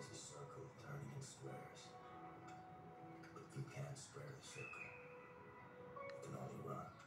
is a circle turning in squares. But you can't square the circle. You can only run.